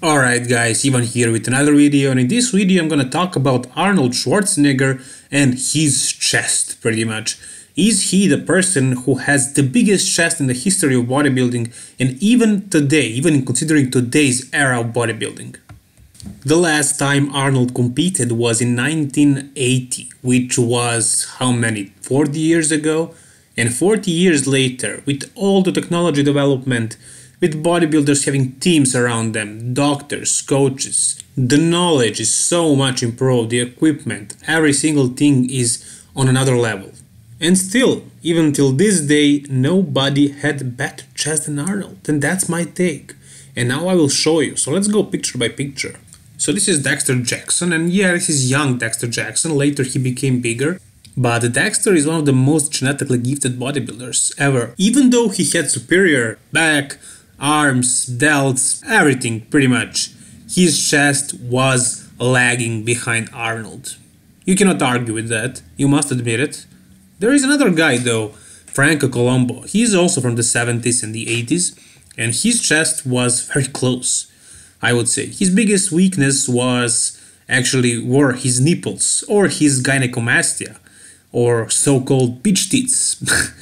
Alright guys, Ivan here with another video and in this video I'm gonna talk about Arnold Schwarzenegger and his chest pretty much. Is he the person who has the biggest chest in the history of bodybuilding and even today, even considering today's era of bodybuilding? The last time Arnold competed was in 1980, which was how many, 40 years ago? And 40 years later, with all the technology development, with bodybuilders having teams around them, doctors, coaches. The knowledge is so much improved, the equipment, every single thing is on another level. And still, even till this day, nobody had better chest than Arnold. And that's my take. And now I will show you. So let's go picture by picture. So this is Dexter Jackson, and yeah, this is young Dexter Jackson. Later he became bigger. But Dexter is one of the most genetically gifted bodybuilders ever. Even though he had superior back, arms, delts, everything pretty much. His chest was lagging behind Arnold. You cannot argue with that, you must admit it. There is another guy though, Franco Columbu. He's also from the 70s and the 80s, and his chest was very close, I would say. His biggest weakness was actually were his nipples or his gynecomastia or so-called bitch tits.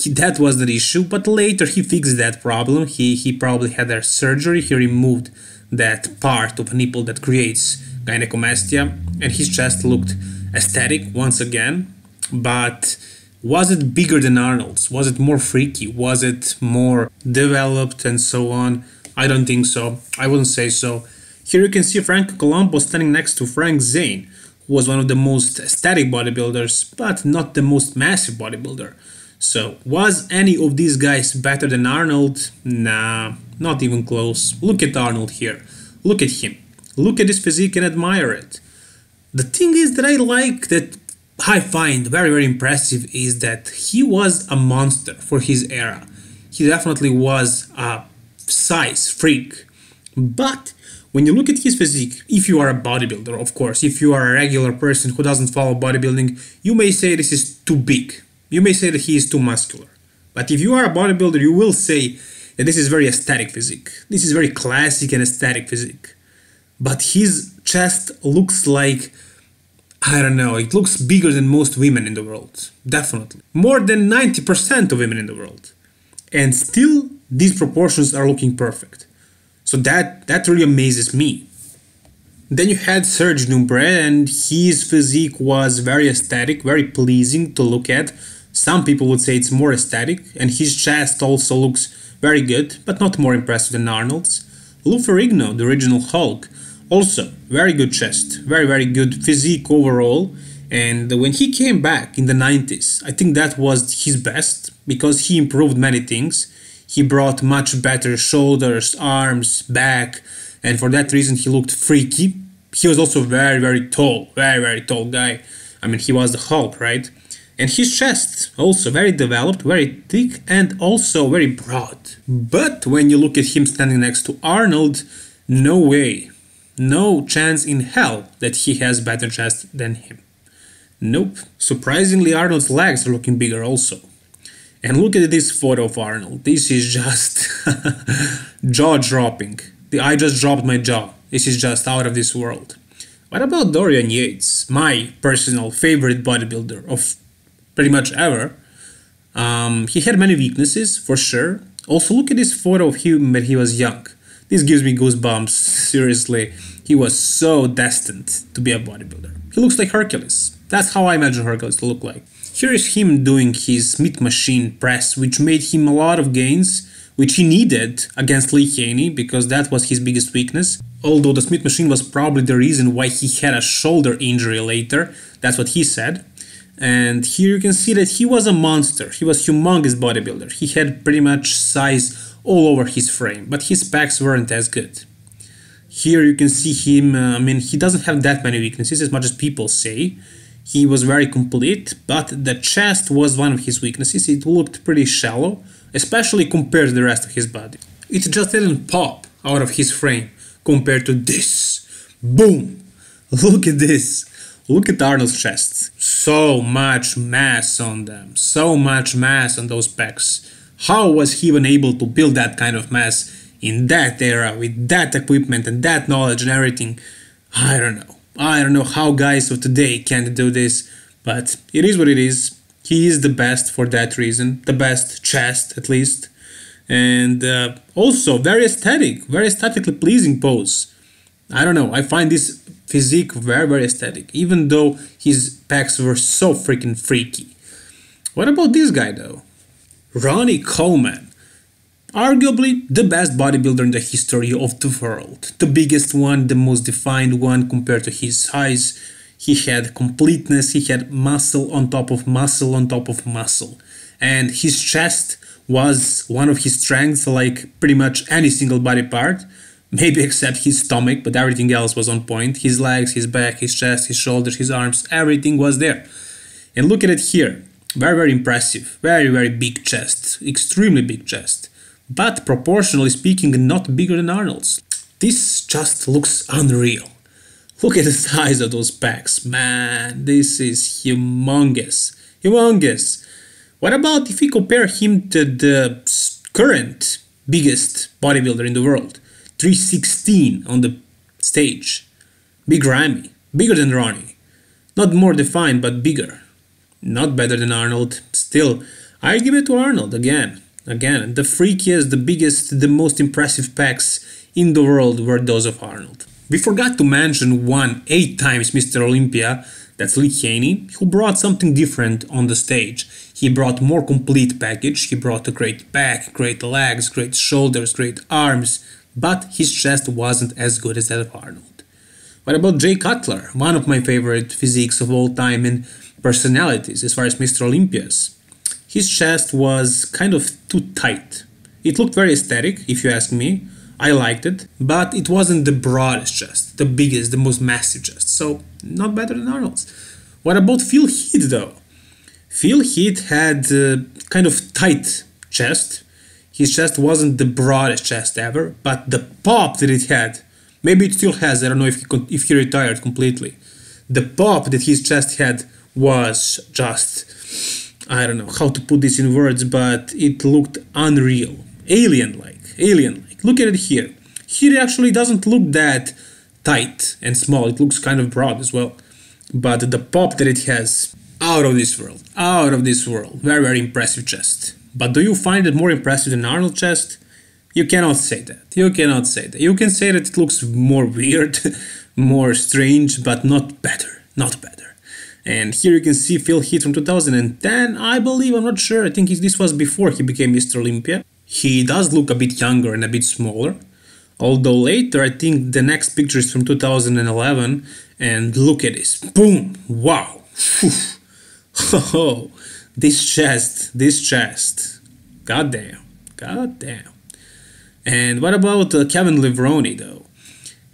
he, that was the issue, but later he fixed that problem. He, he probably had a surgery, he removed that part of nipple that creates gynecomastia, and his chest looked aesthetic once again. But was it bigger than Arnold's? Was it more freaky? Was it more developed and so on? I don't think so. I wouldn't say so. Here you can see Franco Columbu standing next to Frank Zane, who was one of the most aesthetic bodybuilders, but not the most massive bodybuilder. So, was any of these guys better than Arnold? Nah, not even close. Look at Arnold here. Look at him. Look at his physique and admire it. The thing is that I like that I find very very impressive is that he was a monster for his era. He definitely was a size freak. But when you look at his physique, if you are a bodybuilder, of course, if you are a regular person who doesn't follow bodybuilding, you may say this is too big you may say that he is too muscular. But if you are a bodybuilder, you will say that this is very aesthetic physique. This is very classic and aesthetic physique. But his chest looks like I don't know, it looks bigger than most women in the world. Definitely. More than 90% of women in the world. And still these proportions are looking perfect. So that that really amazes me. Then you had Serge Nubret and his physique was very aesthetic, very pleasing to look at some people would say it's more aesthetic, and his chest also looks very good, but not more impressive than Arnold's. Lou Ferrigno, the original Hulk, also very good chest, very very good physique overall. And when he came back in the 90s, I think that was his best because he improved many things. He brought much better shoulders, arms, back, and for that reason he looked freaky. He was also very very tall, very very tall guy. I mean, he was the Hulk, right? And his chest also very developed, very thick and also very broad. But when you look at him standing next to Arnold, no way, no chance in hell that he has better chest than him. Nope. Surprisingly, Arnold's legs are looking bigger also. And look at this photo of Arnold. This is just jaw dropping. The I just dropped my jaw. This is just out of this world. What about Dorian Yates, my personal favorite bodybuilder of pretty much ever. Um, he had many weaknesses, for sure. Also, look at this photo of him when he was young. This gives me goosebumps, seriously. He was so destined to be a bodybuilder. He looks like Hercules. That's how I imagine Hercules to look like. Here is him doing his Smith machine press, which made him a lot of gains, which he needed against Lee Haney because that was his biggest weakness. Although the Smith machine was probably the reason why he had a shoulder injury later, that's what he said. And here you can see that he was a monster. He was humongous bodybuilder. He had pretty much size all over his frame, but his pecs weren't as good. Here you can see him, uh, I mean, he doesn't have that many weaknesses as much as people say. He was very complete, but the chest was one of his weaknesses. It looked pretty shallow, especially compared to the rest of his body. It just didn't pop out of his frame compared to this. Boom! Look at this. Look at Arnold's chest. So much mass on them. So much mass on those pecs. How was he even able to build that kind of mass in that era with that equipment and that knowledge and everything. I don't know. I don't know how guys of today can't do this, but it is what it is. He is the best for that reason, the best chest at least, and uh, also very aesthetic, very aesthetically pleasing pose. I don't know. I find this physique very very aesthetic, even though his pecs were so freaking freaky. What about this guy though? Ronnie Coleman. Arguably the best bodybuilder in the history of the world. The biggest one, the most defined one compared to his size. He had completeness, he had muscle on top of muscle on top of muscle. And his chest was one of his strengths, like pretty much any single body part, maybe except his stomach, but everything else was on point. His legs, his back, his chest, his shoulders, his arms, everything was there. And look at it here. Very, very impressive. Very, very big chest. Extremely big chest but proportionally speaking not bigger than Arnold's. This just looks unreal. Look at the size of those pecs, man, this is humongous, humongous. What about if we compare him to the current biggest bodybuilder in the world, 316 on the stage, Big Ramy, bigger than Ronnie, not more defined but bigger, not better than Arnold, still, I give it to Arnold again. Again, the freakiest, the biggest, the most impressive packs in the world were those of Arnold. We forgot to mention one eight times Mr. Olympia, that's Lee Haney, who brought something different on the stage. He brought more complete package, he brought a great back, great legs, great shoulders, great arms, but his chest wasn't as good as that of Arnold. What about Jay Cutler, one of my favorite physiques of all time and personalities as far as Mr. Olympia's? his chest was kind of too tight. It looked very aesthetic, if you ask me. I liked it, but it wasn't the broadest chest, the biggest, the most massive chest, so not better than Arnold's. What about Phil Heath though? Phil Heath had a kind of tight chest. His chest wasn't the broadest chest ever, but the pop that it had, maybe it still has, I don't know if he, if he retired completely. The pop that his chest had was just I don't know how to put this in words, but it looked unreal, alien-like, alien-like. Look at it here. Here actually doesn't look that tight and small. It looks kind of broad as well. But the pop that it has, out of this world, out of this world. Very, very impressive chest. But do you find it more impressive than Arnold chest? You cannot say that. You cannot say that. You can say that it looks more weird, more strange, but not better. Not better. And here you can see Phil Heath from 2010, I believe, I'm not sure, I think this was before he became Mr. Olympia. He does look a bit younger and a bit smaller. Although later, I think the next picture is from 2011, and look at this. Boom! Wow! Oh, this chest, this chest. God damn. God damn. And what about uh, Kevin Levrone, though?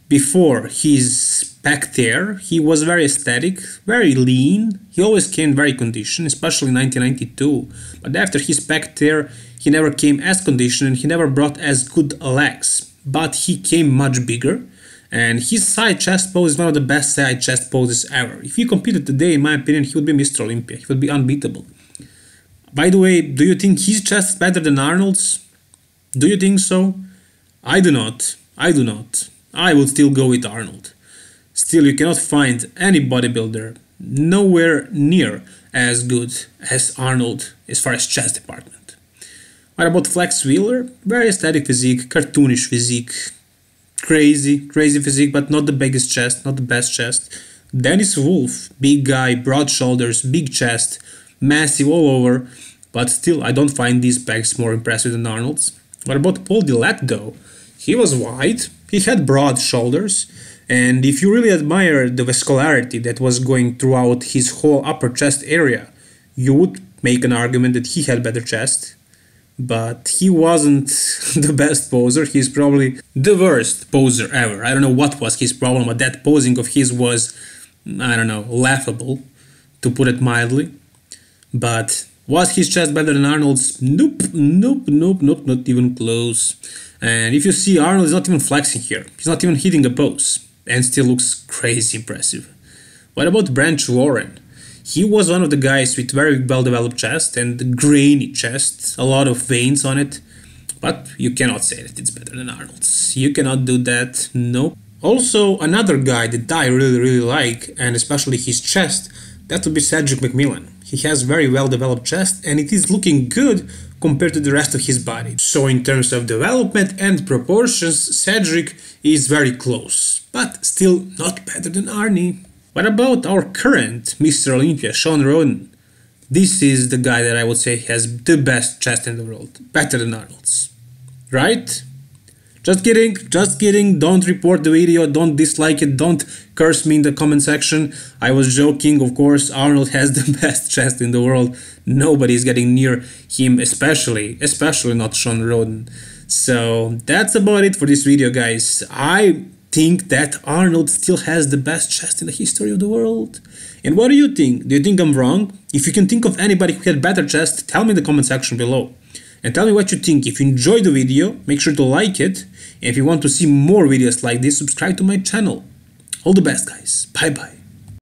Before his back there, he was very aesthetic, very lean. He always came very conditioned, especially in 1992. But after his back there, he never came as conditioned and he never brought as good legs. But he came much bigger. And his side chest pose is one of the best side chest poses ever. If he competed today, in my opinion, he would be Mr. Olympia. He would be unbeatable. By the way, do you think his chest is better than Arnold's? Do you think so? I do not. I do not. I would still go with Arnold. Still, you cannot find any bodybuilder nowhere near as good as Arnold as far as chest department. What about Flex Wheeler? Very aesthetic physique, cartoonish physique, crazy, crazy physique, but not the biggest chest, not the best chest. Dennis Wolf, big guy, broad shoulders, big chest, massive all over, but still I don't find these pecs more impressive than Arnold's. What about Paul Dillett though? He was wide, he had broad shoulders, and if you really admire the vascularity that was going throughout his whole upper chest area, you would make an argument that he had better chest. But he wasn't the best poser. He's probably the worst poser ever. I don't know what was his problem, but that posing of his was, I don't know, laughable, to put it mildly. But was his chest better than Arnold's? Nope, nope, nope, nope, not even close. And if you see, Arnold is not even flexing here. He's not even hitting a pose and still looks crazy impressive. What about Branch Warren? He was one of the guys with very well developed chest and grainy chest, a lot of veins on it. But you cannot say that it's better than Arnold's. You cannot do that. Nope. Also, another guy that I really, really like, and especially his chest, that would be Cedric McMillan. He has very well developed chest and it is looking good compared to the rest of his body. So in terms of development and proportions, Cedric is very close, but still not better than Arnie. What about our current Mr. Olympia, Shawn Rhoden? This is the guy that I would say has the best chest in the world, better than Arnold's. Right? Just kidding, just kidding. Don't report the video, don't dislike it, don't curse me in the comment section. I was joking, of course, Arnold has the best chest in the world. Nobody's getting near him, especially, especially not Shawn Rhoden. So that's about it for this video, guys. I think that Arnold still has the best chest in the history of the world. And what do you think? Do you think I'm wrong? If you can think of anybody who had better chest, tell me in the comment section below and tell me what you think. If you enjoyed the video, make sure to like it. And if you want to see more videos like this, subscribe to my channel. All the best, guys. Bye bye.